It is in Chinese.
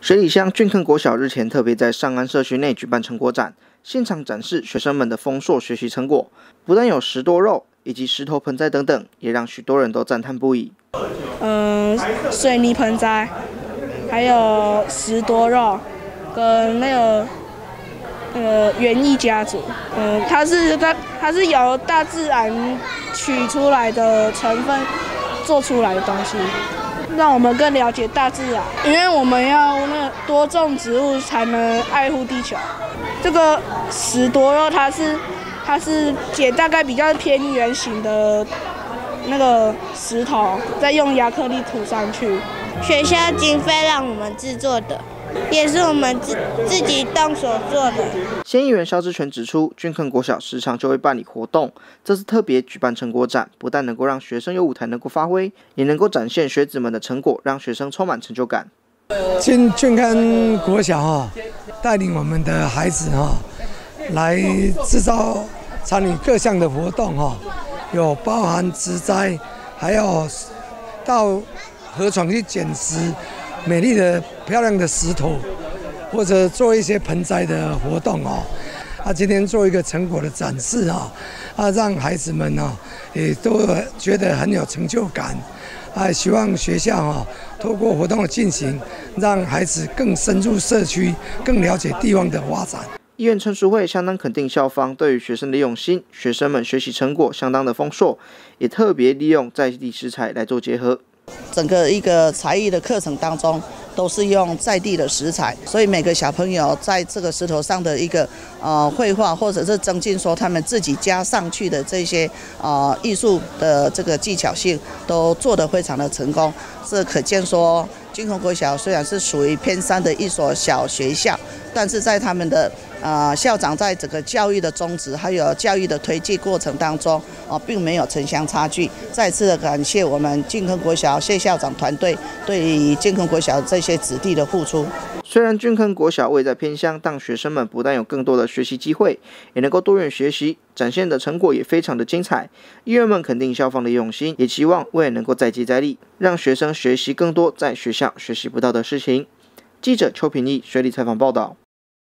水里乡俊坑国小日前特别在上安社区内举办成果展，现场展示学生们的丰硕学习成果，不但有石多肉以及石头盆栽等等，也让许多人都赞叹不已。嗯，水泥盆栽，还有石多肉，跟那个呃园艺家族，嗯，它是它它是由大自然取出来的成分做出来的东西。让我们更了解大自然，因为我们要那多种植物才能爱护地球。这个石多肉它是它是剪大概比较偏圆形的那个石头，再用亚克力涂上去。学校经费让我们制作的。也是我们自自己动手做的。县议员肖志全指出，军坑国小时常就会办理活动，这次特别举办成果展，不但能够让学生有舞台能够发挥，也能够展现学子们的成果，让学生充满成就感。军军坑国小哈，带领我们的孩子哈，来制造参与各项的活动哈，有包含植栽，还有到河床去捡石。美丽的、漂亮的石头，或者做一些盆栽的活动哦。啊，今天做一个成果的展示啊，啊，让孩子们呢也都觉得很有成就感。啊，希望学校啊，透过活动的进行，让孩子更深入社区，更了解地方的发展。医院陈淑慧相当肯定校方对于学生的用心，学生们学习成果相当的丰硕，也特别利用在地食材来做结合。整个一个才艺的课程当中，都是用在地的食材，所以每个小朋友在这个石头上的一个呃绘画，或者是增进说他们自己加上去的这些呃艺术的这个技巧性，都做得非常的成功。这可见说，金鸿国小虽然是属于偏山的一所小学校，但是在他们的啊校长在整个教育的宗旨，还有教育的推进过程当中，啊，并没有城乡差距。再次的感谢我们金坑国小谢校长团队对于金坑国小这些子弟的付出。虽然俊坑国小位在偏乡，但学生们不但有更多的学习机会，也能够多元学习，展现的成果也非常的精彩。医院们肯定校方的用心，也期望未来能够再接再厉，让学生学习更多在学校学习不到的事情。记者邱平义水里采访报道。